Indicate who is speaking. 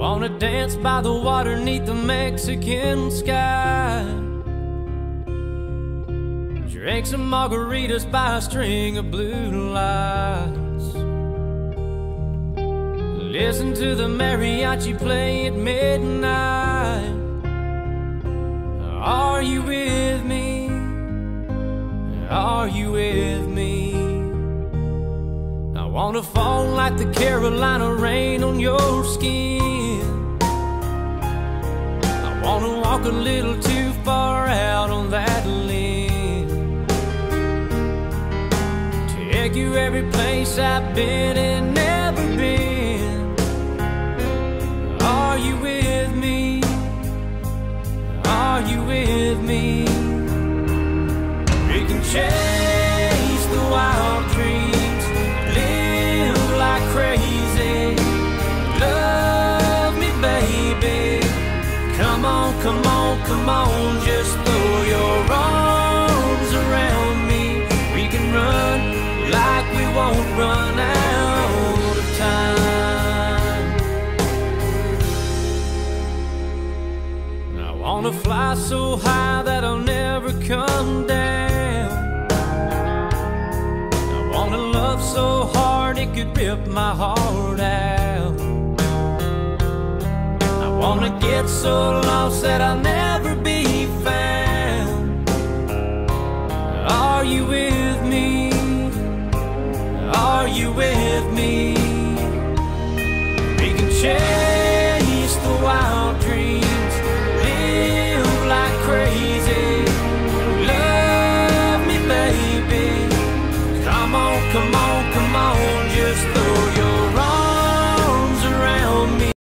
Speaker 1: wanna dance by the water neath the Mexican sky. Drink some margaritas by a string of blue lights. Listen to the mariachi play at midnight. Are you with me? Are you with me? I wanna fall like the Carolina rain on your skin. Wanna walk a little too far out on that limb. Take you every place I've been and never been. Are you with me? Are you with me? We can chase Come on, come on, just throw your arms around me. We can run like we won't run out of time. I wanna fly so high that I'll never come down. I wanna love so hard it could rip my heart out. Wanna get so lost that I'll never be found. Are you with me? Are you with me? We can chase